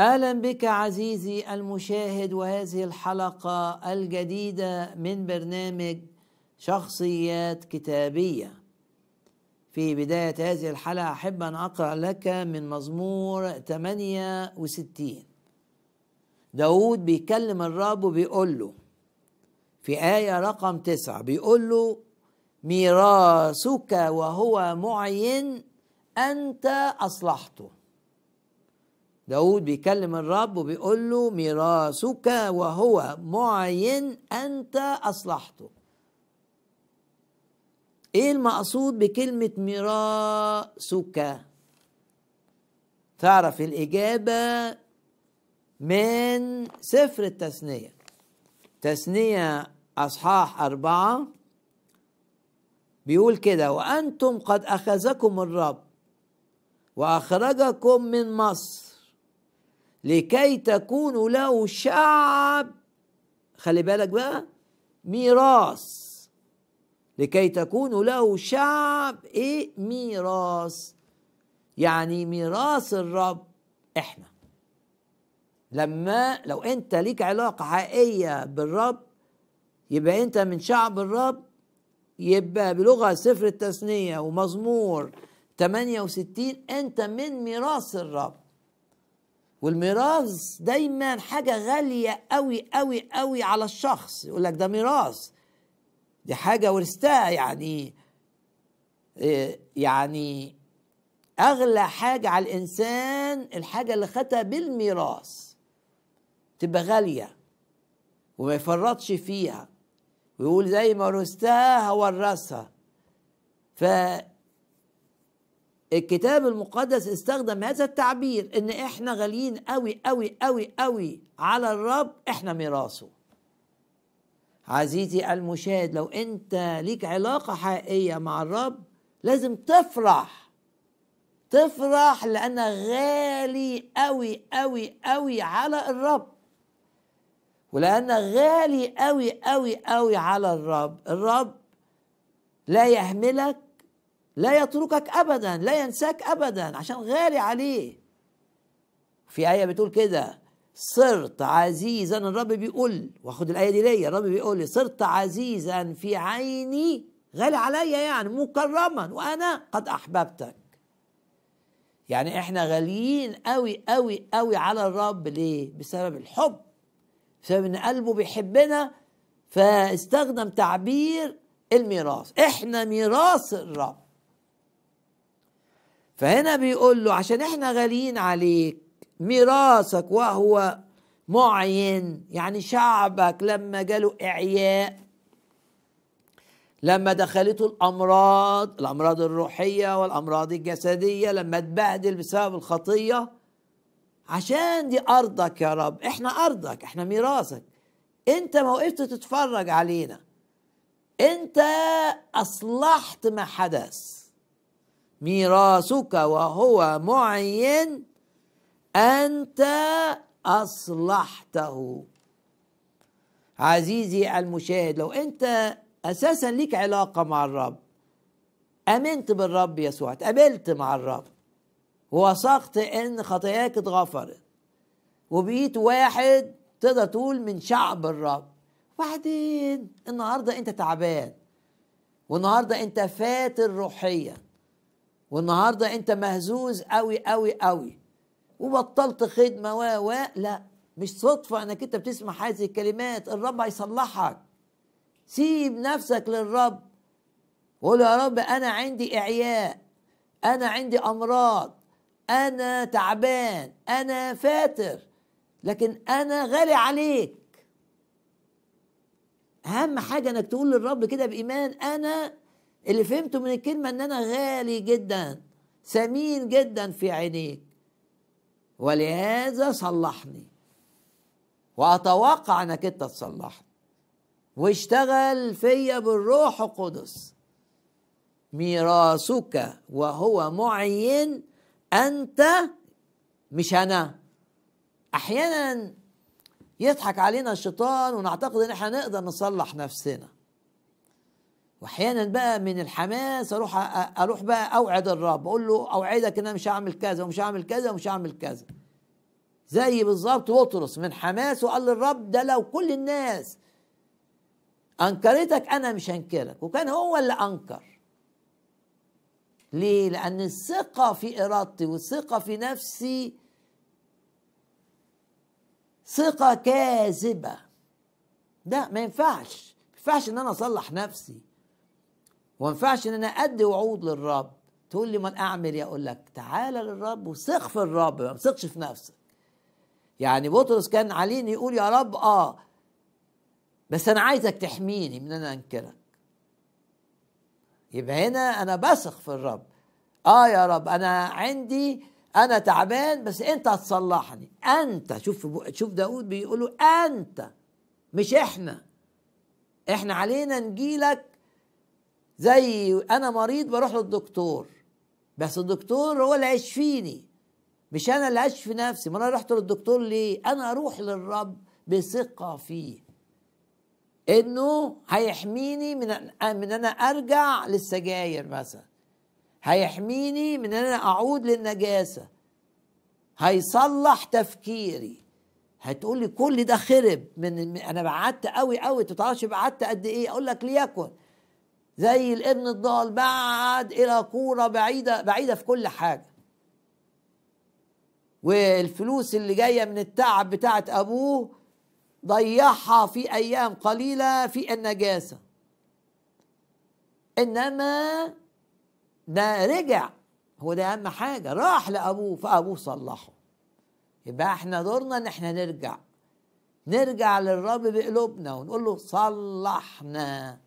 أهلا بك عزيزي المشاهد وهذه الحلقة الجديدة من برنامج شخصيات كتابية. في بداية هذه الحلقة أحب أن أقرأ لك من مزمور 68 داود بيكلم الرب وبيقول له في آية رقم تسعة بيقول له ميراثك وهو معين أنت أصلحته. داود بيكلم الرب وبيقول له ميراثك وهو معين أنت أصلحته. إيه المقصود بكلمة ميراثك؟ تعرف الإجابة من سفر التثنية. تثنية أصحاح أربعة بيقول كده وأنتم قد أخذكم الرب وأخرجكم من مصر لكي تكونوا له شعب. خلي بالك بقى ميراث. لكي تكونوا له شعب إيه؟ ميراث. يعني ميراث الرب إحنا. لما لو أنت ليك علاقة حقيقية بالرب يبقى أنت من شعب الرب يبقى بلغة سفر التثنية ومزمور 68 أنت من ميراث الرب. والميراث دايما حاجة غالية قوي قوي قوي على الشخص. يقول لك ده ميراث. دي حاجة ورثتها يعني يعني أغلى حاجة على الإنسان الحاجة اللي خدها بالميراث. تبقى غالية وما يفرطش فيها. ويقول زي ما ورثتها هورثها. ف الكتاب المقدس استخدم هذا التعبير إن إحنا غاليين قوي قوي قوي قوي على الرب إحنا ميراثه. عزيزي المشاهد لو أنت ليك علاقة حقيقية مع الرب لازم تفرح. تفرح لأنك غالي قوي قوي قوي على الرب. ولأنك غالي قوي قوي قوي على الرب. الرب لا يهملك لا يتركك أبدا لا ينساك أبدا عشان غالي عليه. في آية بتقول كده صرت عزيزا الرب بيقول واخد الآية دي ليا الرب بيقول لي صرت عزيزا في عيني غالي عليا يعني مكرما وأنا قد أحببتك. يعني إحنا غاليين قوي قوي قوي على الرب. ليه؟ بسبب الحب بسبب إن قلبه بيحبنا فاستخدم تعبير الميراث. إحنا ميراث الرب. فهنا بيقول له عشان إحنا غاليين عليك ميراثك وهو معين يعني شعبك لما جاله إعياء لما دخلته الأمراض الأمراض الروحية والأمراض الجسدية لما اتبهدل بسبب الخطية. عشان دي أرضك يا رب إحنا أرضك إحنا ميراثك. أنت ما وقفت تتفرج علينا. أنت أصلحت ما حدث ميراثك وهو معين أنت أصلحته. عزيزي المشاهد لو أنت أساسا ليك علاقة مع الرب آمنت بالرب يسوع اتقابلت مع الرب ووثقت إن خطاياك اتغفرت وبقيت واحد تقدر تقول من شعب الرب وبعدين النهارده أنت تعبان والنهاردة أنت فاتر روحيا. والنهارده انت مهزوز قوي قوي قوي. وبطلت خدمة و و لا مش صدفة انك انت بتسمع هذه الكلمات. الرب هيصلحك. سيب نفسك للرب. وقول يا رب أنا عندي إعياء. أنا عندي أمراض. أنا تعبان. أنا فاتر. لكن أنا غالي عليك. أهم حاجة إنك تقول للرب كده بإيمان أنا اللي فهمته من الكلمة إن أنا غالي جدا ثمين جدا في عينيك. ولهذا صلحني. وأتوقع إنك أنت تصلحني. واشتغل فيا بالروح القدس. ميراثك وهو معين أنت مش أنا. أحيانا يضحك علينا الشيطان ونعتقد إن إحنا نقدر نصلح نفسنا. واحيانا بقى من الحماس أروح أروح بقى اوعد الرب أقول له اوعدك ان أنا مش هعمل كذا ومش هعمل كذا ومش هعمل كذا. زي بالظبط بطرس من حماسه قال للرب ده لو كل الناس أنكرتك أنا مش هنكرك وكان هو اللي أنكر. ليه؟ لأن الثقة في إرادتي والثقة في نفسي ثقة كاذبة. ده ما ينفعش ما ينفعش إن أنا أصلح نفسي. وما ينفعش إن أنا أدي وعود للرب. تقول لي ما أعمل إيه أقول لك تعالى للرب وثق في الرب ما تثقش في نفسك. يعني بطرس كان عليه يقول يا رب آه بس أنا عايزك تحميني من إن أنا أنكرك. يبقى هنا أنا بثق في الرب. آه يا رب أنا عندي أنا تعبان بس أنت هتصلحني. أنت شوف شوف داود بيقولوا أنت مش إحنا. إحنا علينا نجيلك زي أنا مريض بروح للدكتور بس الدكتور هو اللي هيشفيني مش أنا اللي اشفي نفسي. ما أنا رحت للدكتور ليه؟ أنا أروح للرب بثقة فيه. إنه هيحميني من من أنا أرجع للسجاير مثلا. هيحميني من ان أنا أعود للنجاسة. هيصلح تفكيري. هتقول لي كل ده خرب من أنا بعدت قوي قوي. أنت تعرفش بعدت قد إيه؟ أقول لك ليكن. زي الابن الضال بعد إلى كورة بعيدة بعيدة في كل حاجة. والفلوس اللي جاية من التعب بتاعت أبوه ضيعها في أيام قليلة في النجاسة. إنما ده رجع هو ده أهم حاجة راح لأبوه فأبوه صلحه. يبقى إحنا دورنا إن إحنا نرجع نرجع للرب بقلوبنا ونقول له صلحنا.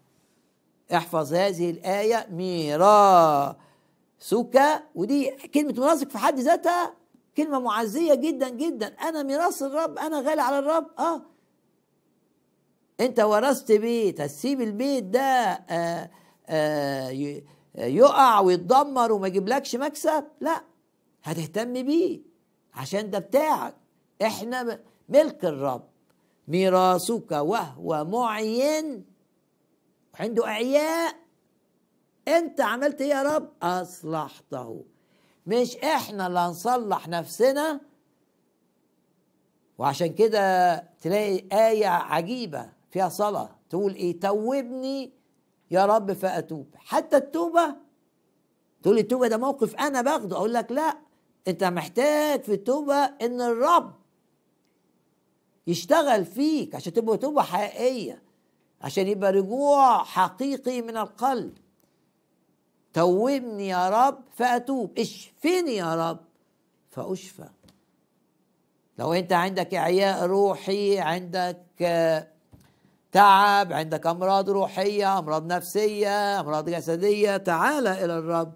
احفظ هذه الآية ميرا سكا ودي كلمة مناسك في حد ذاتها كلمة معزية جدا جدا. أنا ميراث الرب أنا غالي على الرب. آه. أنت ورثت بيت هتسيب البيت ده آه آه يقع ويتدمر وما يجيبلكش مكسب؟ لا. هتهتم بيه عشان ده بتاعك. إحنا ملك الرب. ميراثك وهو معين عنده أعياء. أنت عملت إيه يا رب؟ أصلحته. مش إحنا اللي هنصلح نفسنا. وعشان كده تلاقي آية عجيبة فيها صلاة. تقول إيه؟ توبني يا رب فأتوب. حتى التوبة. تقول التوبة ده موقف أنا باخده. أقول لك لا أنت محتاج في التوبة إن الرب يشتغل فيك عشان تبقى توبة حقيقية. عشان يبقى رجوع حقيقي من القلب. توبني يا رب فأتوب. اشفني يا رب؟ فأشفى. لو أنت عندك إعياء روحي عندك تعب عندك أمراض روحية أمراض نفسية أمراض جسدية تعال إلى الرب.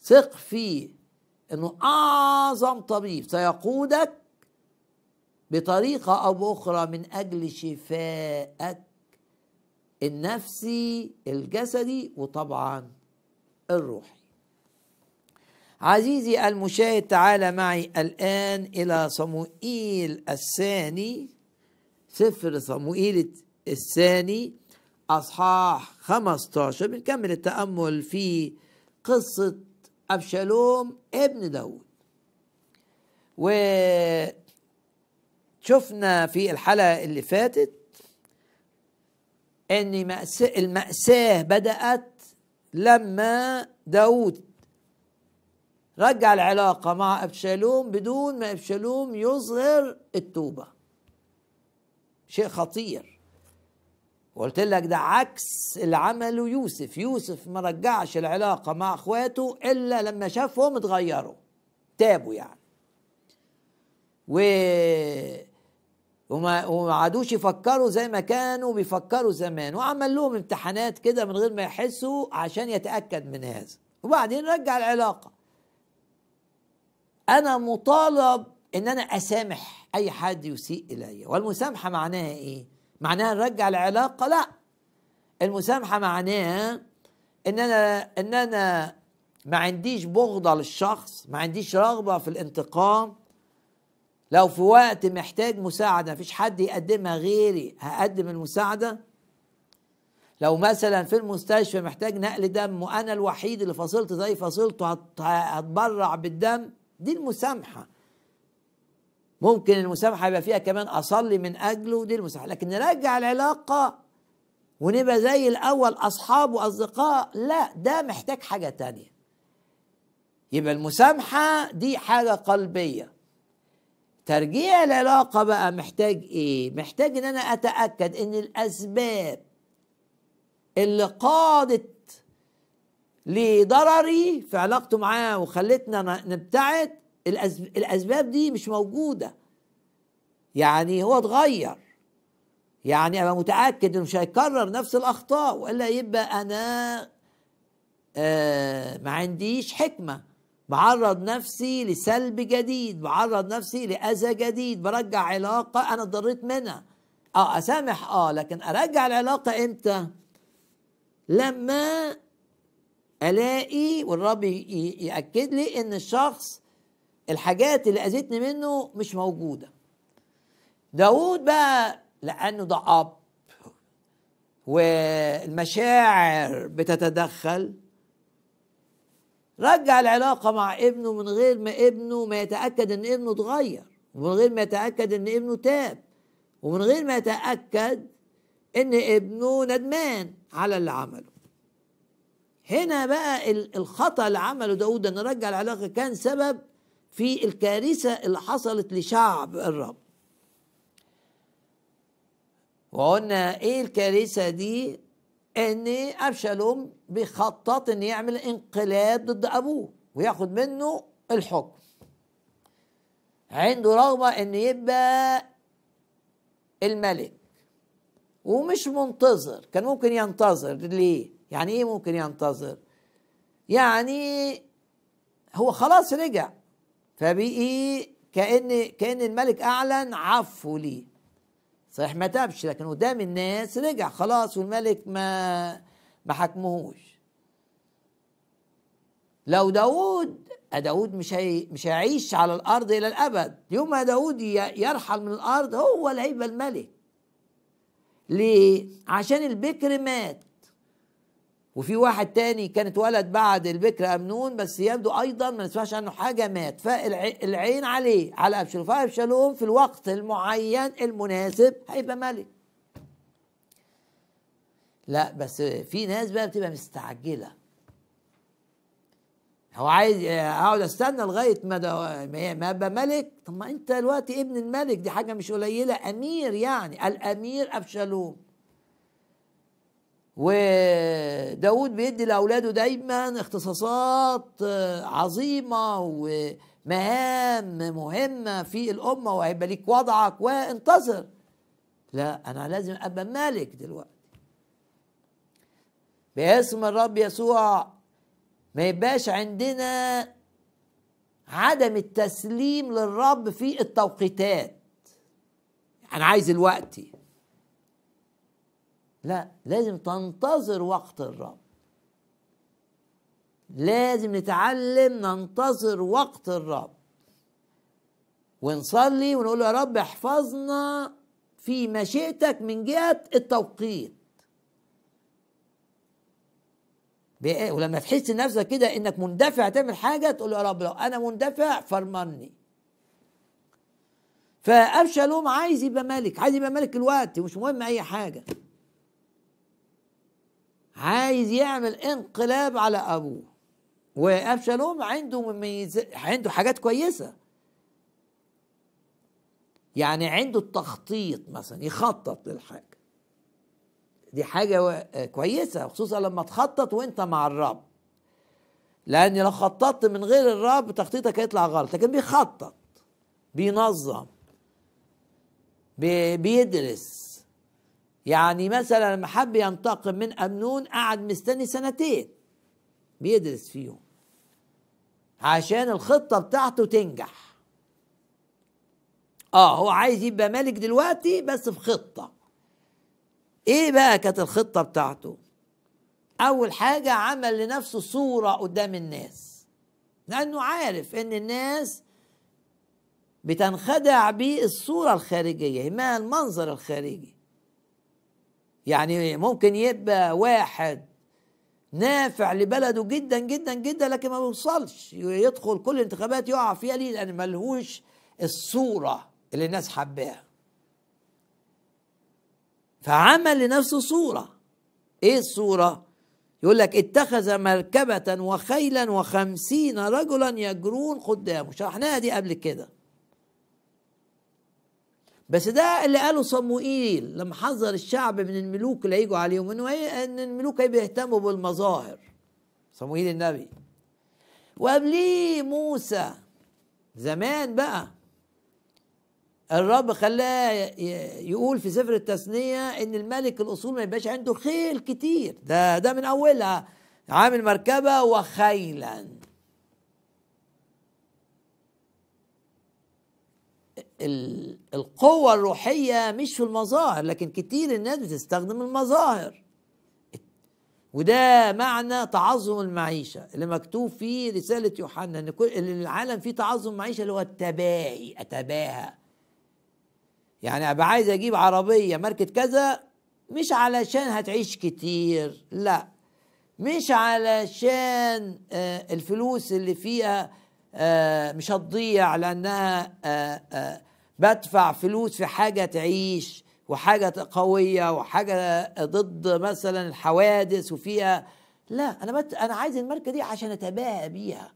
ثق فيه أنه أعظم طبيب سيقودك بطريقة أو بأخرى من أجل شفائك النفسي الجسدي وطبعا الروحي. عزيزي المشاهد تعال معي الآن إلى صموئيل الثاني سفر صموئيل الثاني أصحاح 15 بنكمل التأمل في قصة أبشالوم ابن داود. وشفنا في الحلقة اللي فاتت إن المأساة بدأت لما داود رجع العلاقة مع أبشالوم بدون ما أبشالوم يظهر التوبة. شيء خطير. وقلت لك ده عكس اللي عمله يوسف. يوسف ما رجعش العلاقة مع أخواته إلا لما شافهم اتغيروا. تابوا يعني. و وما وما عادوش يفكروا زي ما كانوا بيفكروا زمان. وعمل لهم امتحانات كده من غير ما يحسوا عشان يتأكد من هذا. وبعدين رجع العلاقة. أنا مطالب إن أنا أسامح أي حد يسيء الي والمسامحة معناها إيه؟ معناها نرجع العلاقة؟ لا. المسامحة معناها إن أنا إن أنا ما عنديش بغضة للشخص ما عنديش رغبة في الانتقام لو في وقت محتاج مساعدة مفيش حد يقدمها غيري هقدم المساعدة؟ لو مثلا في المستشفى محتاج نقل دم وأنا الوحيد اللي فصلت زي فصلته هتبرع بالدم؟ دي المسامحة. ممكن المسامحة يبقى فيها كمان أصلي من أجله دي المسامحة. لكن نرجع العلاقة ونبقى زي الأول أصحاب وأصدقاء لا ده محتاج حاجة تانية. يبقى المسامحة دي حاجة قلبية. ترجيع العلاقة بقى محتاج إيه؟ محتاج إن أنا أتأكد إن الأسباب اللي قادت لضرري في علاقته معاه وخلتنا نبتعد الأسباب دي مش موجودة. يعني هو اتغير. يعني أبقى متأكد إنه مش هيكرر نفس الأخطاء وإلا يبقى أنا آه ما عنديش حكمة. بعرض نفسي لسلب جديد بعرض نفسي لأذى جديد برجع علاقة أنا اتضريت منها. آه أسامح آه لكن أرجع العلاقة إمتى؟ لما ألاقي والرب يأكد لي إن الشخص الحاجات اللي اذتني منه مش موجودة. داود بقى لأنه ده أب والمشاعر بتتدخل رجع العلاقة مع ابنه من غير ما ابنه ما يتأكد إن ابنه اتغير ومن غير ما يتأكد إن ابنه تاب ومن غير ما يتأكد إن ابنه ندمان على اللي عمله. هنا بقى الخطأ اللي عمله داود إن رجع العلاقة كان سبب في الكارثة اللي حصلت لشعب الرب. وقلنا إيه الكارثة دي؟ ان ابشالوم بيخطط ان يعمل انقلاب ضد ابوه وياخد منه الحكم. عنده رغبة ان يبقى الملك. ومش منتظر كان ممكن ينتظر ليه؟ يعني إيه ممكن ينتظر؟ يعني هو خلاص رجع. فبقي كان كأن الملك أعلن عفو ليه. صحيح ما تابش لكن قدام الناس رجع خلاص والملك ما ما حكمهوش. لو داود داود مش هي مش هيعيش على الأرض إلى الأبد. يوم ما داود يرحل من الأرض هو اللي هيبقى الملك. ليه؟ عشان البكر مات. وفي واحد تاني كان اتولد بعد البكر أمنون بس يبدو أيضا ما نسمعش عنه حاجة مات. فالعين عليه على ابشالوم فابشالوم في الوقت المعين المناسب. هيبقى ملك. لا بس في ناس بقى بتبقى مستعجلة. هو عايز أقعد أستنى لغاية ما ما أبقى ملك؟ طب ما أنت دلوقتي ابن الملك دي حاجة مش قليلة. أمير يعني الأمير أبشالوم. وداود بيدي لأولاده دايما اختصاصات عظيمة ومهام مهمة في الأمة وهيبقى ليك وضعك وانتظر. لا أنا لازم أبقى مالك دلوقتي. باسم الرب يسوع ما يبقاش عندنا عدم التسليم للرب في التوقيتات. أنا عايز الوقت. لا لازم تنتظر وقت الرب. لازم نتعلم ننتظر وقت الرب. ونصلي ونقول يا رب احفظنا في مشيئتك من جهة التوقيت. ولما تحس نفسك كده إنك مندفع تعمل حاجة تقول يا رب لو أنا مندفع فرمني. فأبشالوم عايز يبقى ملك عايز يبقى ملك الوقت ومش مهم أي حاجة. عايز يعمل انقلاب على أبوه. وأبشالوم عنده مميز عنده حاجات كويسة. يعني عنده التخطيط مثلا يخطط للحاجة. دي حاجة كويسة خصوصا لما تخطط وأنت مع الرب. لأن لو خططت من غير الرب تخطيطك هيطلع غلط. لكن بيخطط بينظم بيدرس. يعني مثلا لما حب ينتقم من أمنون قعد مستني سنتين بيدرس فيهم. عشان الخطة بتاعته تنجح. آه هو عايز يبقى ملك دلوقتي بس في خطة. إيه بقى كانت الخطة بتاعته؟ أول حاجة عمل لنفسه صورة قدام الناس. لأنه عارف إن الناس بتنخدع بالصورة الخارجية ما المنظر الخارجي. يعني ممكن يبقى واحد نافع لبلده جدا جدا جدا لكن ما بيوصلش. يدخل كل الانتخابات يقع فيها ليه؟ لأن ملهوش الصورة اللي الناس حباها. فعمل لنفسه صورة. إيه الصورة؟ يقول لك اتخذ مركبة وخيلا وخمسين رجلا يجرون قدامه. شرحناها دي قبل كده. بس ده اللي قاله صموئيل لما حذر الشعب من الملوك اللي هيجوا عليهم إنه إن الملوك هيبقوا يهتموا بالمظاهر. صموئيل النبي. وقبليه موسى زمان بقى الرب خلاه يقول في سفر التثنية إن الملك الأصول ما يبقاش عنده خيل كتير. ده ده من أولها. عامل مركبة وخيلا. القوة الروحية مش في المظاهر لكن كتير الناس بتستخدم المظاهر. وده معنى تعظم المعيشة اللي مكتوب في رسالة يوحنا إن كل العالم فيه تعظم معيشة اللي هو التباهي أتباهى. يعني أبقى عايز أجيب عربية ماركة كذا مش علشان هتعيش كتير لا. مش علشان الفلوس اللي فيها مش هتضيع لأنها بدفع فلوس في حاجة تعيش وحاجة قوية وحاجة ضد مثلا الحوادث وفيها. لا أنا بت... أنا عايز الماركة دي عشان أتباهى بيها.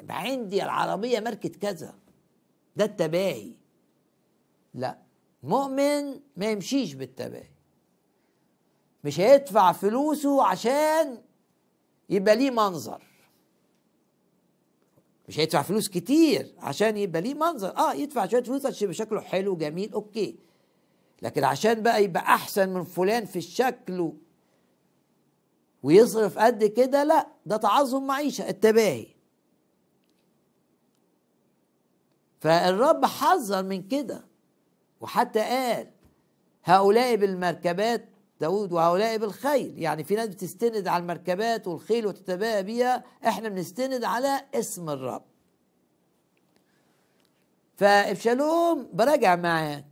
يبقى عندي العربية ماركة كذا. ده التباهي. لا مؤمن ما يمشيش بالتباهي. مش هيدفع فلوسه عشان يبقى ليه منظر. مش هيدفع فلوس كتير عشان يبقى ليه منظر. آه يدفع شوية فلوس عشان يبقى شكله حلو جميل أوكي. لكن عشان بقى يبقى أحسن من فلان في الشكل ويصرف قد كده لا ده تعظم معيشة التباهي. فالرب حذر من كده وحتى قال هؤلاء بالمركبات داود وهؤلاء بالخيل. يعني في ناس بتستند على المركبات والخيل وتتباهى بيها إحنا بنستند على اسم الرب. فإبشالوم براجع معاه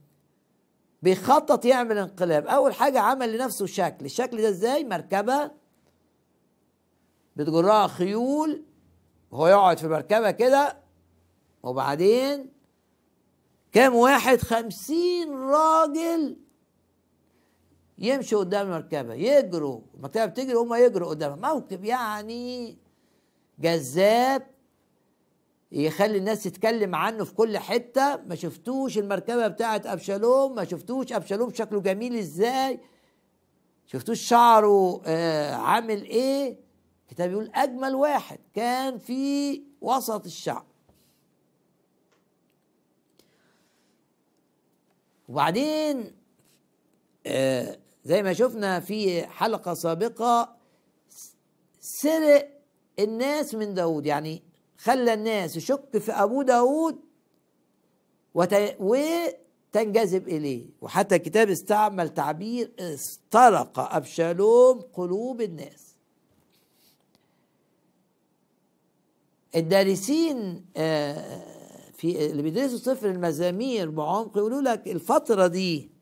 بيخطط يعمل انقلاب. أول حاجة عمل لنفسه شكل. الشكل ده إزاي؟ مركبة بتجرها خيول وهو يقعد في مركبة كده. وبعدين كام واحد؟ خمسين راجل يمشوا قدام المركبة يجروا المركبة بتجري هم يجروا قدامها موكب يعني جذاب يخلي الناس تتكلم عنه في كل حتة. ما شفتوش المركبة بتاعت أبشالوم ما شفتوش أبشالوم شكله جميل إزاي. شفتوش شعره آه عامل إيه؟ الكتاب يقول أجمل واحد كان في وسط الشعب. وبعدين آه زي ما شفنا في حلقة سابقة سرق الناس من داود يعني خلى الناس يشك في ابوه داود وت... وتنجذب إليه. وحتى الكتاب استعمل تعبير استرق أبشالوم قلوب الناس. الدارسين في اللي بيدرسوا سفر المزامير بعمق يقولوا لك الفترة دي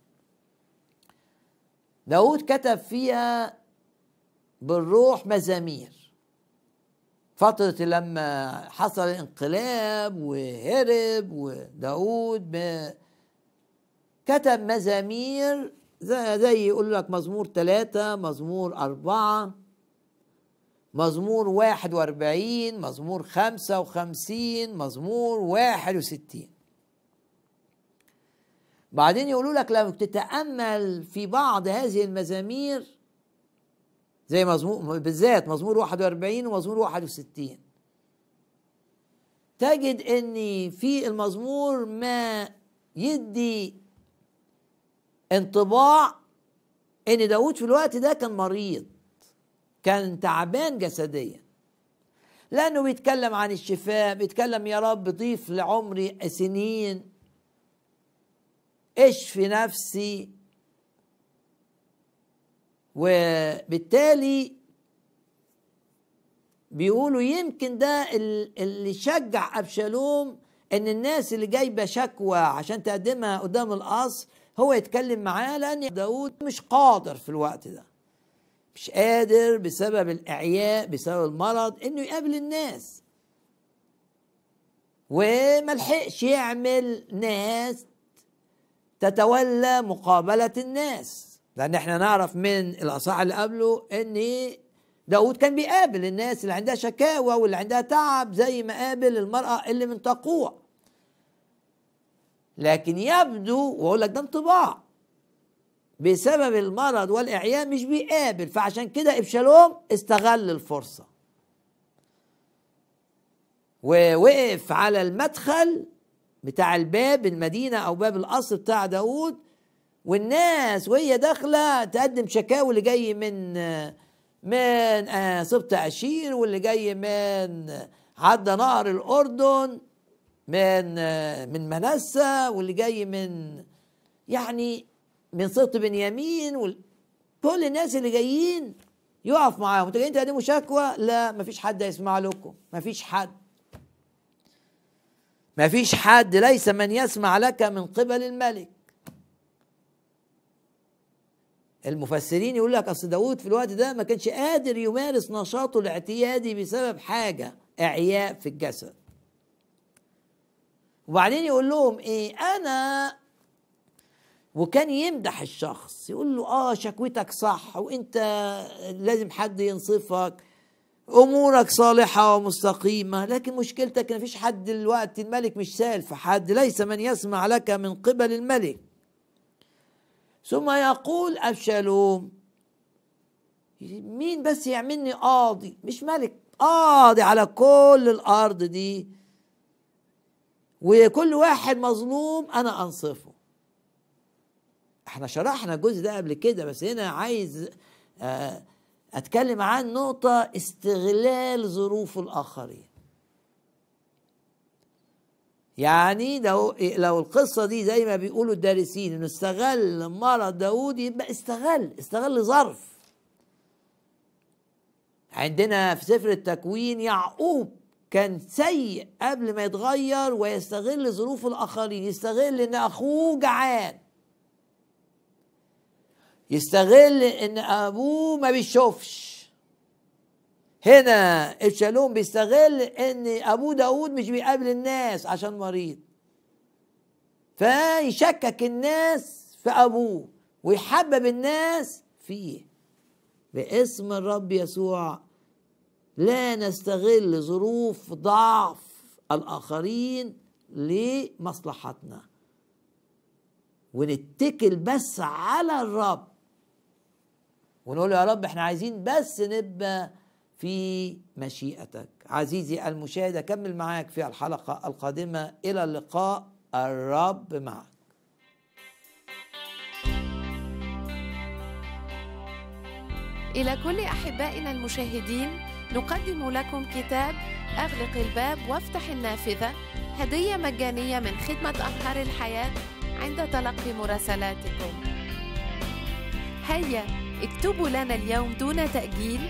داود كتب فيها بالروح مزامير. فترة لما حصل الانقلاب وهرب وداود كتب مزامير زي, زي يقول لك مزمور ثلاثة مزمور أربعة مزمور واحد وأربعين مزمور خمسة وخمسين مزمور واحد وستين. بعدين يقولوا لك لما تتأمل في بعض هذه المزامير زي مزمور بالذات مزمور 41 ومزمور 61 تجد إن في المزمور ما يدي انطباع إن داود في الوقت ده كان مريض كان تعبان جسديا. لأنه بيتكلم عن الشفاء بيتكلم يا رب ضيف لعمري سنين. اشفي نفسي؟ وبالتالي بيقولوا يمكن ده اللي شجع أبشالوم إن الناس اللي جايبة شكوى عشان تقدمها قدام القصر هو يتكلم معاه لأن داود مش قادر في الوقت ده. مش قادر بسبب الإعياء بسبب المرض إنه يقابل الناس. وملحقش يعمل ناس تتولى مقابلة الناس. لأن إحنا نعرف من الأصحاح اللي قبله إن داود كان بيقابل الناس اللي عندها شكاوى واللي عندها تعب زي ما قابل المرأة اللي من تقوى. لكن يبدو وأقول لك ده انطباع بسبب المرض والاعياء مش بيقابل. فعشان كده إبشالوم استغل الفرصة. ووقف على المدخل بتاع الباب المدينة أو باب القصر بتاع داود والناس وهي داخلة تقدم شكاوي اللي جاي من من آه، سبط أشير واللي جاي من عدى نهر الأردن من من منسى واللي جاي من يعني من سبط بنيامين. كل الناس اللي جايين يقف معاهم. أنتوا جايين تقدموا شكوى؟ لا مفيش حد هيسمع لكم مفيش حد. مفيش حد ليس من يسمع لك من قبل الملك. المفسرين يقول لك أصل داود في الوقت ده ما كانش قادر يمارس نشاطه الاعتيادي بسبب حاجة إعياء في الجسد. وبعدين يقول لهم إيه أنا وكان يمدح الشخص يقول له آه شكوتك صح وإنت لازم حد ينصفك. أمورك صالحة ومستقيمة لكن مشكلتك إن مفيش حد دلوقتي الملك مش سال في حد ليس من يسمع لك من قبل الملك. ثم يقول أبشالوم مين بس يعملني قاضي؟ مش ملك قاضي على كل الأرض دي. وكل واحد مظلوم أنا أنصفه. إحنا شرحنا الجزء ده قبل كده بس هنا عايز آه، أتكلم عن نقطة استغلال ظروف الآخرين. يعني لو لو القصة دي زي ما بيقولوا الدارسين إنه استغل مرض داود يبقى استغل استغل ظرف. عندنا في سفر التكوين يعقوب كان سيء قبل ما يتغير ويستغل ظروف الآخرين يستغل إن أخوه جعان. يستغل إن أبوه ما بيشوفش. هنا إبشالوم بيستغل إن ابوه داود مش بيقابل الناس عشان مريض. فيشكك الناس في أبوه ويحبب الناس فيه. باسم الرب يسوع لا نستغل ظروف ضعف الآخرين لمصلحتنا. ونتكل بس على الرب ونقول يا رب إحنا عايزين بس نبقى في مشيئتك. عزيزي المشاهد أكمل معاك في الحلقة القادمة. إلى اللقاء. الرب معك. إلى كل أحبائنا المشاهدين نقدم لكم كتاب أغلق الباب وافتح النافذة هدية مجانية من خدمة أنهار الحياة عند تلقي مراسلاتكم. هيا اكتبوا لنا اليوم دون تأجيل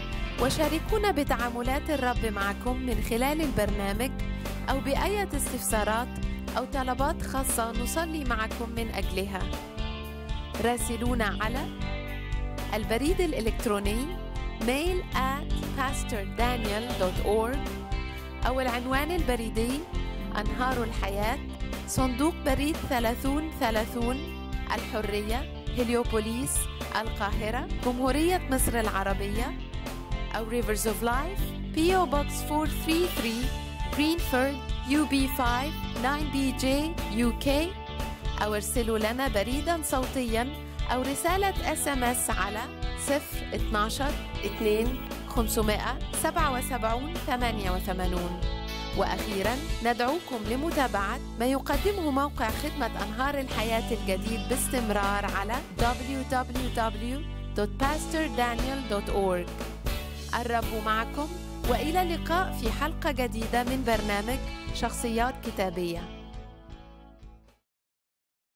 وشاركونا بتعاملات الرب معكم من خلال البرنامج أو بأية استفسارات أو طلبات خاصة نصلي معكم من أجلها. راسلونا على البريد الإلكتروني mail at pastordaniel.org أو العنوان البريدي أنهار الحياة صندوق بريد 3030 الحرية هليوبوليس القاهرة جمهورية مصر العربية أو Rivers of Life PO Box 433 Greenford UB5 9BJ UK أو ارسلوا لنا بريدا صوتيا أو رسالة SMS على 012 2 577 88 وأخيرا ندعوكم لمتابعة ما يقدمه موقع خدمة أنهار الحياة الجديد باستمرار على www.pastordaniel.org الرب معكم وإلى اللقاء في حلقة جديدة من برنامج شخصيات كتابية.